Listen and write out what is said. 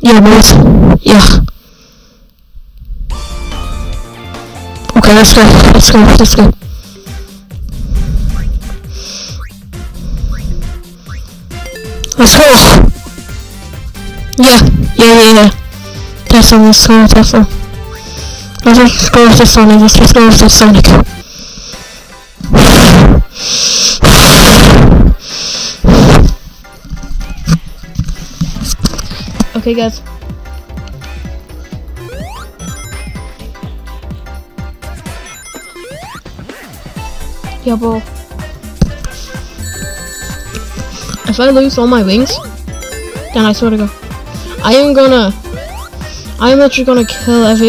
Yeah, boys. Yeah. Okay, let's go. Let's go. Let's go. Let's go. Yeah. Yeah, yeah, yeah. Tesla, let's go with Tesla. Let's just go with the Sonic. Let's go with the Sonic. Okay, guys. Yeah, bro. If I lose all my wings, then I swear to God, I am gonna, I am actually gonna kill every